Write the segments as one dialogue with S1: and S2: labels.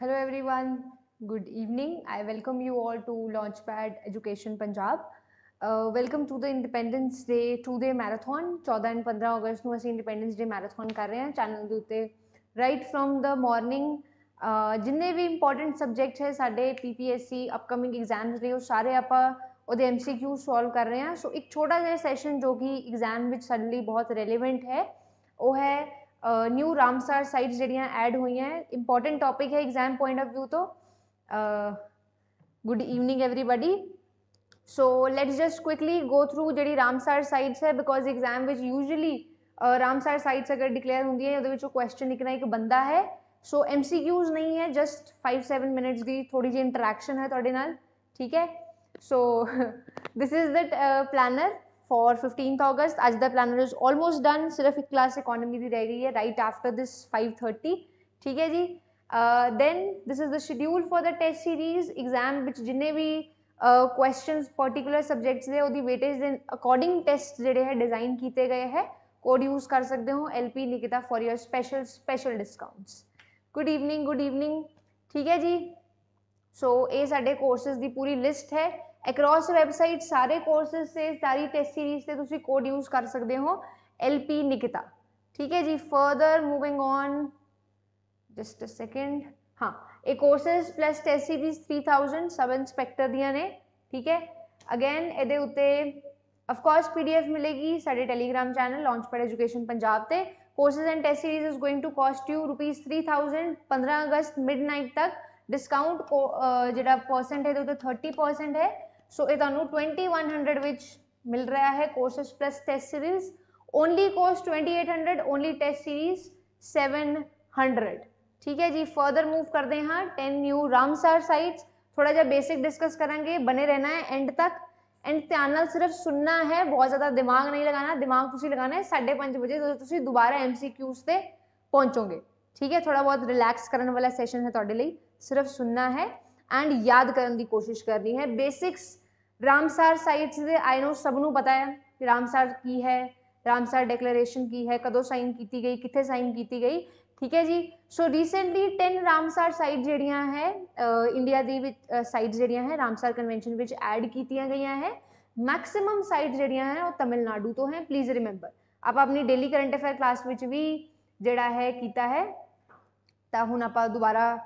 S1: Hello everyone, good evening. I welcome you all to Launchpad Education Punjab. Uh, welcome to the Independence Day two day marathon 14 and 15 ਅਗਸਤ ਨੂੰ ਅਸੀਂ Independence Day marathon ਕਰ ਰਹੇ ਹਾਂ channel ਦੇ ਉੱਤੇ right from the morning uh, ਜਿੰਨੇ ਵੀ important subject ਹੈ ਸਾਡੇ PPSC ਅਪਕਮਿੰਗ ਐਗਜ਼ਾਮਸ ਲਈ ਉਹ ਸਾਰੇ ਆਪਾਂ ਉਹਦੇ MCQ ਸੋਲਵ ਕਰ ਰਹੇ ਹਾਂ ਸੋ ਇੱਕ ਛੋਟਾ ਜਿਹਾ ਸੈਸ਼ਨ ਜੋ ਕਿ ਐਗਜ਼ਾਮ ਵਿੱਚ ਸਾਡੇ ਲਈ ਬਹੁਤ ਰੈਲੇਵੈਂਟ ਹੈ ਉਹ ਹੈ ਨਿਊ ਰਾਮਸਰ ਸਾਈਟਸ ਜਿਹੜੀਆਂ ਐਡ ਹੋਈਆਂ ਹੈ ਇੰਪੋਰਟੈਂਟ ਟੌਪਿਕ ਹੈ ਐਗਜ਼ਾਮ ਪੁਆਇੰਟ ਆਫ View ਤੋਂ good evening everybody so let's just quickly go through ਜਿਹੜੀ ਰਾਮਸਰ ਸਾਈਟਸ ਹੈ ਬਿਕੋਜ਼ ਐਗਜ਼ਾਮ ਵਿੱਚ ਯੂਜੂਅਲੀ ਰਾਮਸਰ ਸਾਈਟਸ ਅਗਰ ਡਿਕਲੇਅਰ ਹੁੰਦੀ ਹੈ ਉਹਦੇ ਵਿੱਚੋਂ ਕੁਐਸਚਨ ਲਿਖਣਾ ਇੱਕ ਬੰਦਾ ਹੈ ਸੋ ਐਮਸੀਕਿਊਜ਼ ਨਹੀਂ ਹੈ ਜਸਟ 5-7 ਮਿੰਟਸ ਦੀ ਥੋੜੀ ਜਿਹੀ ਇੰਟਰੈਕਸ਼ਨ ਹੈ ਤੁਹਾਡੇ ਨਾਲ ਠੀਕ ਹੈ ਸੋ this is the planner for fifteen August आज the planner is almost done सिर्फ़ एक क्लास इकोनॉमी की रह गई है right after this five thirty ठीक है जी then this is the schedule for the test series exam जिन्हें भी क्वेश्चन पर्टिकुलर सब्जेक्ट्स ने वेटेज अकॉर्डिंग टेस्ट जोड़े है डिज़ाइन किए गए हैं कोड यूज़ कर सकते हो L P Nikita for your special special discounts good evening good evening ठीक है जी सो ये ਸਾਡੇ की पूरी लिस्ट है ਅਕ੍ਰੋਸ ਵੈਬਸਾਈਟ ਸਾਰੇ ਕੋਰਸਸ ਤੇ ਸਾਰੀ ਟੈਸਟ ਸੀਰੀਜ਼ ਤੇ ਤੁਸੀਂ ਕੋਡ ਯੂਜ਼ ਕਰ ਸਕਦੇ ਹੋ ਐਲਪੀ ਨਿਕਿਤਾ ਠੀਕ ਹੈ ਜੀ further moving on just a second ਹਾਂ ਇਹ courses plus test series 3000 sub inspector ਦੀਆਂ ਨੇ ਠੀਕ ਹੈ ਅਗੇਨ ਇਹਦੇ ਉੱਤੇ ਆਫ ਕੋਰਸ ਪੀਡੀਐਫ ਮਿਲੇਗੀ ਸਾਡੇ Telegram channel Launchpad Education Punjab ਤੇ courses and test series is going to cost you rupees 3000 15 August midnight ਤੱਕ ਡਿਸਕਾਊਂਟ ਜਿਹੜਾ ਪਰਸੈਂਟ ਹੈ ਉਹਦੇ 30% ਹੈ ਸੋ ਇਹ ਤੁਹਾਨੂੰ 2100 ਵਿੱਚ ਮਿਲ ਰਿਹਾ ਹੈ courses plus test series only cost 2800 only test series 700 ਠੀਕ ਹੈ ਜੀ ਫਰਦਰ ਮੂਵ ਕਰਦੇ ਹਾਂ 10 ਨਿਊ ਰਾਮਸਰ ਸਾਈਟਸ ਥੋੜਾ ਜਿਹਾ ਬੇਸਿਕ ਡਿਸਕਸ ਕਰਾਂਗੇ ਬਨੇ ਰਹਿਣਾ ਹੈ ਐਂਡ ਤੱਕ ਐਂਡ ਧਿਆਨ ਨਾਲ ਸਿਰਫ ਸੁਣਨਾ ਹੈ ਬਹੁਤ ਜ਼ਿਆਦਾ ਦਿਮਾਗ ਨਹੀਂ ਲਗਾਣਾ ਦਿਮਾਗ ਤੁਸੀਂ ਲਗਾਣਾ ਹੈ 5:30 ਵਜੇ ਜਦੋਂ ਤੁਸੀਂ ਦੁਬਾਰਾ ਐਮਸੀਕਿਊਜ਼ ਤੇ ਪਹੁੰਚੋਗੇ ਠੀਕ ਹੈ ਥੋੜਾ ਬਹੁਤ ਰਿਲੈਕਸ ਕਰਨ ਵਾਲਾ ਸੈਸ਼ਨ ਹੈ ਤੁਹਾਡੇ ਲਈ ਸਿਰਫ ਸੁਣਨਾ ਹੈ ਐਂਡ ਯਾਦ ਕਰਨ ਦੀ ਕੋਸ਼ਿਸ਼ ਕਰਨੀ ਹੈ ਬੇਸਿਕਸ ਰਾਮਸਰ ਸਾਈਟਸ ਦੇ ਆਈ ਨੋ ਸਭ ਨੂੰ ਪਤਾ ਹੈ ਕਿ ਰਾਮਸਰ ਕੀ ਹੈ ਰਾਮਸਰ ਡਿਕਲੇਰੇਸ਼ਨ ਕੀ ਹੈ ਕਦੋਂ ਸਾਈਨ ਕੀਤੀ ਗਈ ਕਿੱਥੇ ਸਾਈਨ ਕੀਤੀ ਗਈ ਠੀਕ ਹੈ ਜੀ ਸੋ ਰੀਸੈਂਟਲੀ 10 ਰਾਮਸਰ ਸਾਈਟ ਜਿਹੜੀਆਂ ਹੈ ਇੰਡੀਆ ਦੀ ਵਿੱਚ ਸਾਈਟਸ ਜਿਹੜੀਆਂ ਹੈ ਰਾਮਸਰ ਕਨਵੈਨਸ਼ਨ ਵਿੱਚ ਐਡ ਕੀਤੀਆਂ ਗਈਆਂ ਹੈ ਮੈਕਸਿਮਮ ਸਾਈਟ ਜਿਹੜੀਆਂ ਹੈ ਉਹ ਤਮਿਲਨਾਡੂ ਤੋਂ ਹੈ ਪਲੀਜ਼ ਰਿਮੈਂਬਰ ਆਪਾਂ ਆਪਣੀ ਡੇਲੀ ਕਰੰਟ ਅਫੇਅਰ ਕਲਾਸ ਵਿੱਚ ਵੀ ਜਿਹੜਾ ਹੈ ਕੀਤਾ ਹੈ ਤਾਂ ਹੁਣ ਆਪਾਂ ਦੁਬਾਰਾ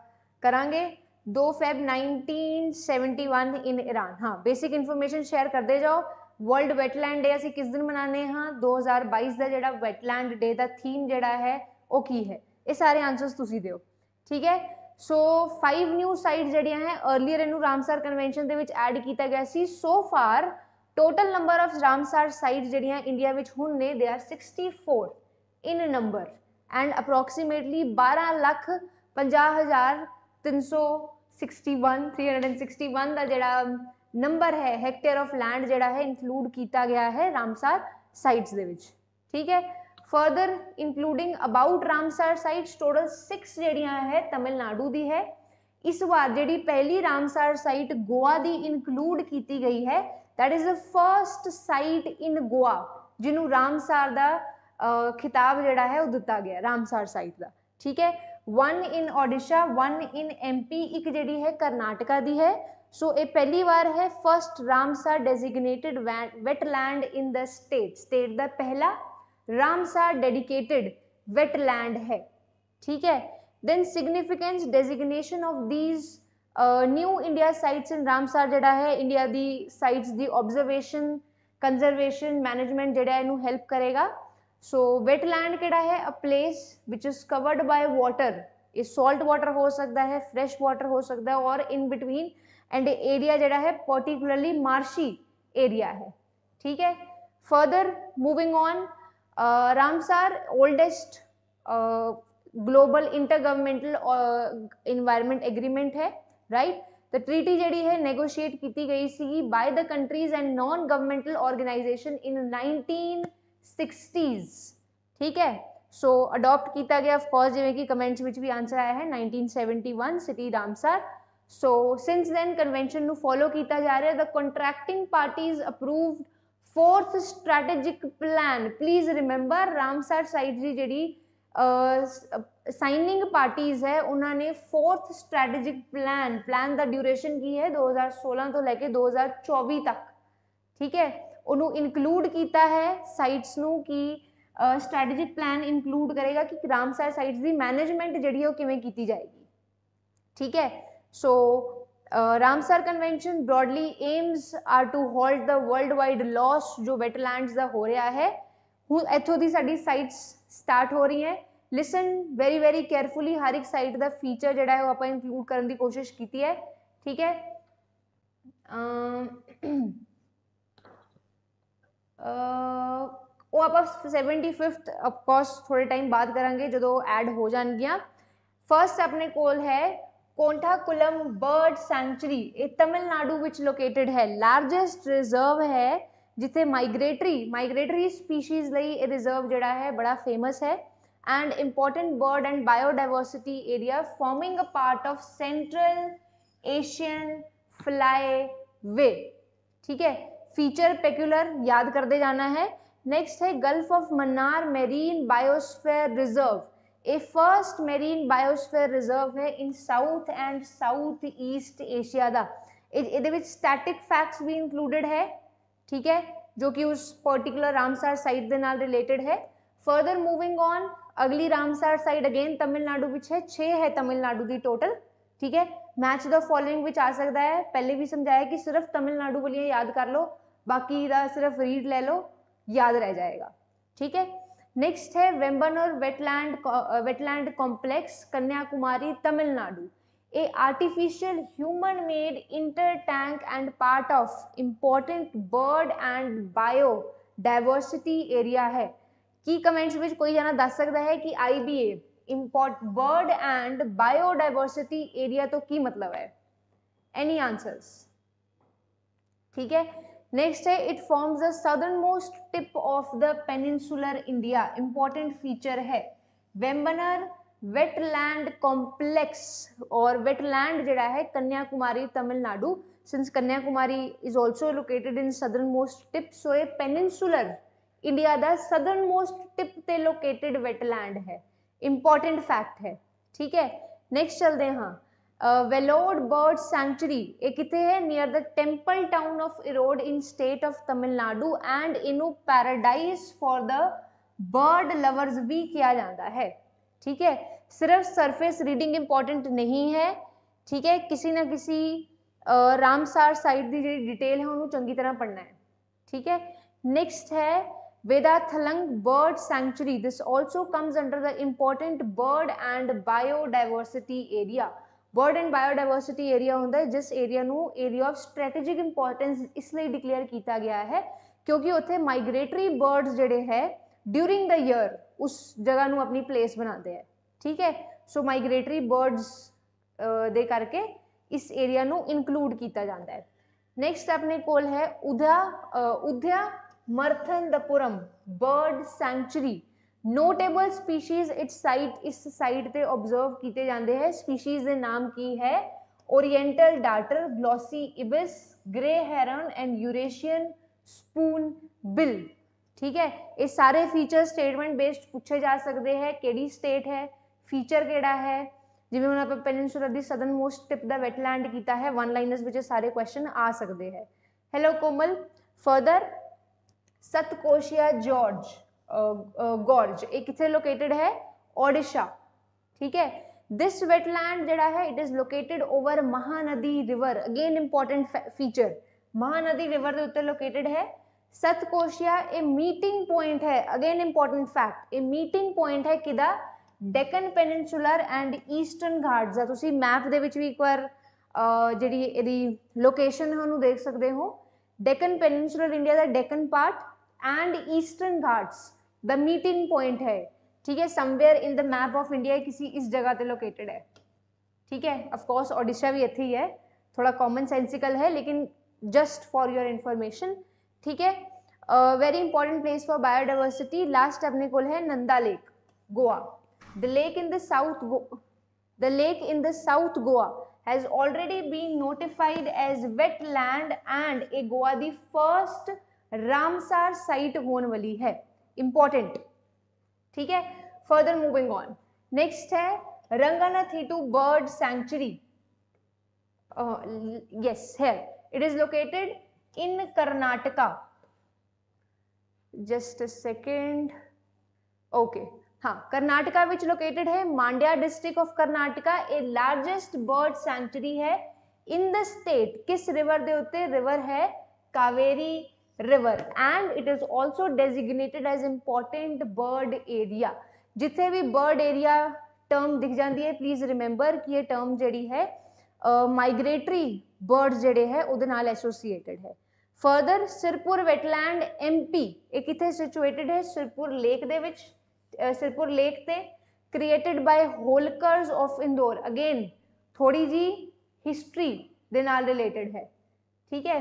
S1: ਕਰਾਂਗੇ 2 ਫੈਬ 1971 ਇਨ ਈਰਾਨ ਹਾਂ ਬੇਸਿਕ ਇਨਫੋਰਮੇਸ਼ਨ ਸ਼ੇਅਰ ਕਰਦੇ ਜਾਓ ਵਰਲਡ ਵੈਟਲੈਂਡ ਡੇ ਅਸੀਂ ਕਿਸ ਦਿਨ ਮਨਾਉਂਦੇ ਹਾਂ 2022 ਦਾ ਜਿਹੜਾ ਵੈਟਲੈਂਡ ਡੇ ਦਾ ਥੀਮ ਜਿਹੜਾ ਹੈ ਉਹ ਕੀ ਹੈ ਇਹ ਸਾਰੇ ਆਨਸਰਸ ਤੁਸੀਂ ਦਿਓ ਠੀਕ ਹੈ ਸੋ 5 ਨਿਊ ਸਾਈਟ ਜਿਹੜੀਆਂ ਹੈ अर्ਲੀਅਰ ਇਹਨੂੰ ਰਾਮਸਰ ਕਨਵੈਨਸ਼ਨ ਦੇ ਵਿੱਚ ਐਡ ਕੀਤਾ ਗਿਆ ਸੀ so far total number of Ramsar site ਜਿਹੜੀਆਂ ਇੰਡੀਆ ਵਿੱਚ ਹੁਣ ਨੇ ਦੇ are 64 in number and approximately 12 lakh 50000 361 361 ਦਾ ਜਿਹੜਾ ਨੰਬਰ ਹੈ ਹੈਕਟੇਅਰ ਆਫ ਲੈਂਡ ਜਿਹੜਾ ਹੈ ਇਨਕਲੂਡ ਕੀਤਾ ਗਿਆ ਹੈ ਰਾਮਸਰ ਸਾਈਟਸ ਦੇ ਵਿੱਚ, ਠੀਕ ਹੈ? Further including about Ramsar sites total 6 ਜਿਹੜੀਆਂ ਹੈ, ਤਮਿਲਨਾਡੂ ਦੀ ਹੈ। ਇਸ ਵਾਰ ਜਿਹੜੀ ਪਹਿਲੀ ਰਾਮਸਰ ਸਾਈਟ ਗੋਆ ਦੀ ਇਨਕਲੂਡ ਕੀਤੀ ਗਈ ਹੈ, that is the first site in Goa ਜਿਹਨੂੰ ਰਾਮਸਰ ਦਾ ਖਿਤਾਬ ਜਿਹੜਾ ਹੈ, ਉਹ ਦਿੱਤਾ ਗਿਆ ਰਾਮਸਰ ਸਾਈਟ ਦਾ, ਠੀਕ ਹੈ? One in Odisha one in MP एक जी है करनाटका की है सो so, ये पहली बार है first Ramsar designated wetland in the state state का पहला रामसा डेडिकेटेड वेटलैंड है ठीक है then significance designation of these new India sites in Ramsar जड़ा है इंडिया दी साइट्स दी ऑब्जर्वेशन कंजर्वेशन मैनेजमेंट जड़ा इनू हेल्प करेगा सो वेटलैंड केड़ा है? A place which is covered by water ये सॉल्ट वाटर हो सकता है फ्रेश वाटर हो सकता है और इन बिटवीन एंड एरिया जड़ा है पर्टिकुलरली मार्शी एरिया है। ठीक है? Further moving on Ramsar oldest global inter governmental environment agreement है राइट द ट्रीटी जड़ी है नेगोशिएट की गई सी by the countries and non governmental organization in nineteen 1960s ਠੀਕ ਹੈ ਸੋ ਅਡਾਪਟ ਕੀਤਾ ਗਿਆ ਆਫ ਕੋਰਸ ਜਿਵੇਂ ਕਿ ਕਮੈਂਟਸ ਵਿੱਚ ਵੀ ਆਨਸਰ ਆਇਆ ਹੈ 1971 city Ramsar so since then convention ਨੂੰ ਫੋਲੋ ਕੀਤਾ ਜਾ ਰਿਹਾ the contracting parties approved fourth strategic plan please remember Ramsar site ਦੀ ਜਿਹੜੀ ਸਾਈਨਿੰਗ ਪਾਰਟੀਆਂ ਹੈ ਉਹਨਾਂ ਨੇ ਫੋਰਥ ਸਟ੍ਰੈਟੇਜਿਕ ਪਲਾਨ ਪਲਾਨ ਦਾ ਡਿਊਰੇਸ਼ਨ ਕੀ ਹੈ 2016 ਤੋਂ ਲੈ ਕੇ 2024 ਤੱਕ ਠੀਕ ਹੈ ਉਹਨੂੰ ਇਨਕਲੂਡ ਕੀਤਾ ਹੈ ਸਾਈਟਸ ਨੂੰ ਕਿ ਸਟ੍ਰੈਟੇਜਿਕ ਪਲਾਨ ਇਨਕਲੂਡ ਕਰੇਗਾ ਕਿ ਰਾਮਸਰ ਸਾਈਟਸ ਦੀ ਮੈਨੇਜਮੈਂਟ ਜਿਹੜੀ ਉਹ ਕਿਵੇਂ ਕੀਤੀ ਜਾਏਗੀ ਠੀਕ ਹੈ so Ramsar convention broadly aims are to hold the world wide loss ਜੋ ਵੈਟਲੈਂਡਸ ਦਾ ਹੋ ਰਿਹਾ ਹੈ ਹੁਣ ਇੱਥੋਂ ਦੀ ਸਾਡੀ ਸਾਈਟਸ ਸਟਾਰਟ ਹੋ ਰਹੀ ਹੈ ਲਿਸਨ ਵੈਰੀ ਵੈਰੀ ਕੇਅਰਫੁਲੀ ਹਰ ਇੱਕ ਸਾਈਟ ਦਾ ਫੀਚਰ ਜਿਹੜਾ ਹੈ ਉਹ ਆਪਾਂ ਇਨਕਲੂਡ ਕਰਨ ਦੀ ਕੋਸ਼ਿਸ਼ ਕੀਤੀ ਹੈ ਠੀਕ ਹੈ ਉਹ ਆਪਾਂ 75th ਆਫ ਕੋਰਸ ਥੋੜੇ ਟਾਈਮ ਬਾਅਦ ਕਰਾਂਗੇ ਜਦੋਂ ਐਡ ਹੋ ਜਾਣਗੀਆਂ ਫਰਸਟ ਆਪਣੇ ਕੋਲ ਹੈ ਕੋਂਠਾਕੁਲਮ ਬਰਡ ਸੈਂਚੁਰੀ ਇਹ ਤਮਿਲਨਾਡੂ ਵਿੱਚ ਲੋਕੇਟਡ ਹੈ ਲਾਰਜੈਸਟ ਰਿਜ਼ਰਵ ਹੈ ਜਿੱਥੇ ਮਾਈਗ੍ਰੇਟਰੀ ਮਾਈਗ੍ਰੇਟਰੀ ਸਪੀਸੀਜ਼ ਲਈ ਇਹ ਰਿਜ਼ਰਵ ਜਿਹੜਾ ਹੈ ਬੜਾ ਫੇਮਸ ਹੈ and important bird and biodiversity area forming a part of central Asian flyway ਠੀਕ ਹੈ फीचर पेक्यूलर याद करते जाना है। नेक्स्ट है Gulf of Mannar marine biosphere reserve a first marine biosphere reserve है in south and south east Asia का ये स्टैटिक फैक्ट्स भी इंक्लूडेड है ठीक है जो कि उस पर्टिकुलर रामसार साइट के नाल रिलेटेड है फर्दर मूविंग ऑन अगली रामसार साइड अगेन तमिलनाडु है छे है तमिलनाडु की टोटल ठीक है मैच द फॉलोइंग आ सकता है पहले भी समझाया कि सिर्फ़ तमिलनाडु वाली याद कर लो बाकी सिर्फ़ रीड ले लो, याद रह जाएगा। ठीक है? नेक्स्ट है Vembanur wetland wetland complex Kanyakumari, Tamil Nadu. A artificial human made inter tank and part of important bird and biodiversity area है। की कमेंट्स में कोई जाना दस सकता है कि I B A import bird and biodiversity area तो की मतलब है? एनी आंसर्स ठीक है? नेक्स्ट है it forms the southern most tip of the peninsular India important feature है। वेम्बनर वेटलैंड कॉम्प्लेक्स और वेटलैंड जड़ा है Kanyakumari, Tamil Nadu. Since Kanyakumari is also located in southern most tip so a peninsular India का southern most tip ते located wetland है। Important fact है। ठीक है? नेक्स्ट चलते हैं हाँ। वेलोड बर्ड सेंचुरी ये कितने है? Near the temple town of Erode in state of Tamil Nadu and इनू paradise for the bird lovers भी किया जाता है। ठीक है? सिर्फ़ सरफेस रीडिंग इंपॉर्टेंट नहीं है। ठीक है? किसी ना किसी रामसार साइट की जी डिटेल है उन्होंने चंगी तरह पढ़ना है। ठीक है? नेक्स्ट है Vedanthangal bird sanctuary this also comes under the bird and biodiversity area होंगे जिस area area of strategic importance इसलिए डिक्लेयर किया गया है, क्योंकि उत्थे माइग्रेटरी बर्ड्स जोड़े है ड्यूरिंग द ईयर उस जगह न अपनी प्लेस बनाते हैं, ठीक है? सो माइग्रेटरी बर्ड्स दे करके इस एरिया इनकलूड किया जाता है। नैक्सट अपने को है Udaya Udayamarthandapuram bird sanctuary notable species its site इस साइट पे ऑब्ज़र्व किए जाते हैं स्पीशीज के नाम की है oriental darter glossy ibis grey heron and Eurasian spoonbill ठीक है? ये सारे फीचर स्टेटमेंट बेस्ड पूछे जा सकते हैं। कि स्टेट है? फीचर केड़ा है? जिमें हम आप सदन मोस्ट टिप का वैटलैंड किया है वन लाइनर्स सारे क्वेश्चन आ सकते हैं। Hello Komal. Further Satkosia gorge. Gorge ये कितने लोकेटेड है ओडिशा, ठीक है? दिस वेटलैंड जड़ा है it is located over Mahanadi river again important feature Mahanadi river के उत्ते लोकेटेड है। सतकोशिया ए मीटिंग पॉइंट है again important fact a meeting point है कि Deccan peninsular and Eastern Ghats का तुम मैप के एक बार जी लोकेशन है देख सकते हो। डेकन पेनिनसुलर इंडिया का Deccan part and Eastern Ghats the meeting point है, ठीक है? Somewhere in the map of India किसी इस जगह पे लोकेटेड है, ठीक है? ऑफकोर्स ओडिशा भी इतने ही थोड़ा कॉमन सेंसिकल है, लेकिन जस्ट फॉर योर इन्फॉर्मेशन ठीक है? Very important place for biodiversity last अपने को है Nanda lake Goa the lake in the south the lake in the south Goa has already been notified as wetland and a Goa the first Ramsar site होने वाली है। Important ठीक है? Further moving on next है Ranganathittu bird sanctuary here. It is located in karnataka. Just a second. Okay. हाँ Karnataka which located है? Mandya district of Karnataka a largest bird sanctuary है. In the state किस river दे उत्ते river है? Kaveri river and it is also designated as important bird area जिथे भी bird area term दिख जाती है प्लीज रिमेंबर कि ये टर्म जड़ी है माइग्रेटरी बर्ड्स जड़े है ਉਹਦੇ ਨਾਲ ਐਸੋਸੀਏਟਡ ਹੈ ਫਰਦਰ ਸਿਰਪੁਰ ਵੈਟਲੈਂਡ ਐਮਪੀ ਇਹ ਕਿੱਥੇ ਸਿਚੁਏਟਡ ਹੈ ਸਿਰਪੁਰ ਲੇਕ ਦੇ ਵਿੱਚ ਸਿਰਪੁਰ ਲੇਕ ਤੇ created by Holkars of Indore again ਥੋੜੀ ਜੀ ਹਿਸਟਰੀ ਦੇ ਨਾਲ ਰਿਲੇਟਡ ਹੈ ਠੀਕ ਹੈ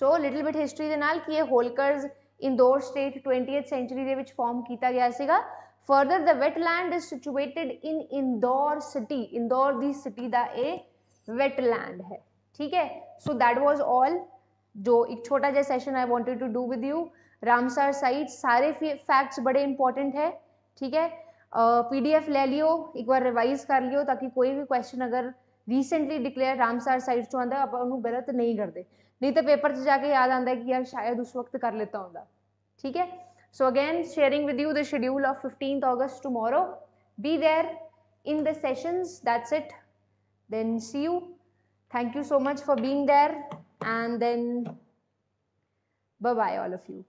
S1: ਸੋ ਲਿਟਲ ਬਿਟ ਹਿਸਟਰੀ ਦੇ ਨਾਲ ਕਿ ਇਹ ਹੋਲਕਰਸ ਇੰਦੌਰ ਸਟੇਟ 20th ਸੈਂਚੁਰੀ ਦੇ ਵਿੱਚ ਫਾਰਮ ਕੀਤਾ ਗਿਆ ਸੀਗਾ further the wetland is situated in indore city indore the city ਦਾ ਇਹ wetland है ठीक है so that was all जो एक छोटा जहा session I wanted to do with you Ramsar site सारे फैक्ट्स बड़े इंपॉर्टेंट है ठीक है पीडीएफ ले लियो एक बार रिवाइज कर लियो ताकि कोई भी क्वेश्चन अगर रीसेंटली डिक्लेयर रामसर साइट चो आता आप गलत नहीं करते नहीं तो पेपर से जाके याद आता है कि यार शायद उस वक्त कर लेता हूँ ठीक है? So again sharing with you the schedule of fifteenth August tomorrow be there in the sessions that's it then see you thank you so much for being there and then bye all of you